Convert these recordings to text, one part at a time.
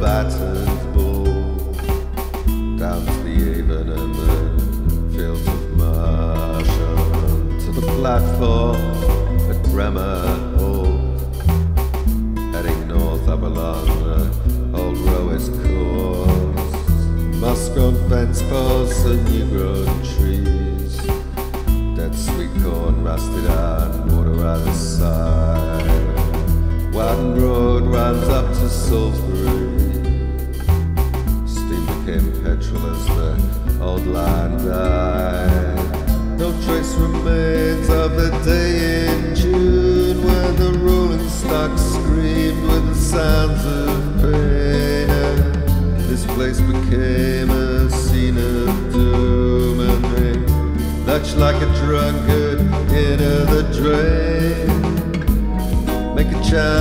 Bat and Ball to the Avon and the fields of Marsham To the platform at Breamore Halt Heading north up along the old Rowers course Muskrat fence posts and new grown trees Dead sweet corn rusted out and water the side Wadden Road runs up to Salisbury. No trace remains of the day in June when the rolling stock screamed with the sounds of pain. This place became a scene of doom and they lurched like a drunkard into the drain. Make a chant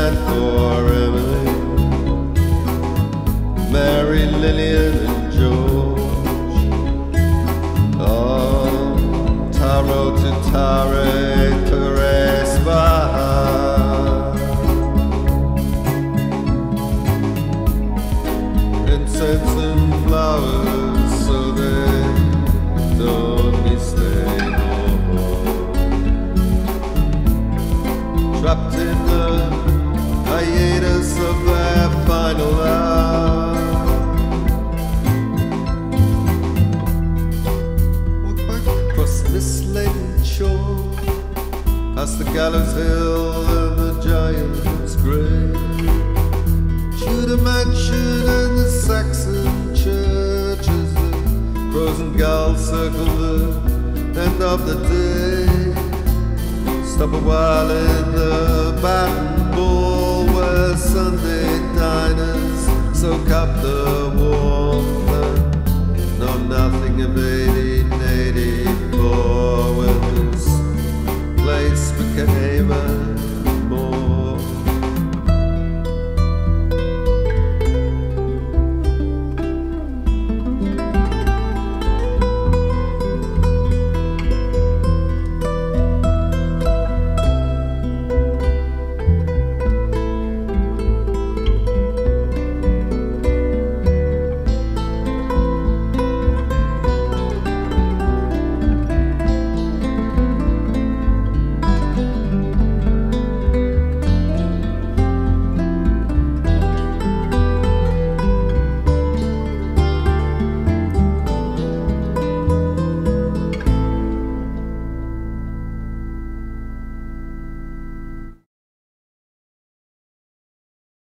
Tare, Ture Svaha. Incense and flowers past the gallows hill and the giant's grave. Tudor mansion and the Saxon church as the crows and gulls circle the end of the day. Stop a while in the Bat and Ball where Sunday diners soak up the warmth and know nothing of age.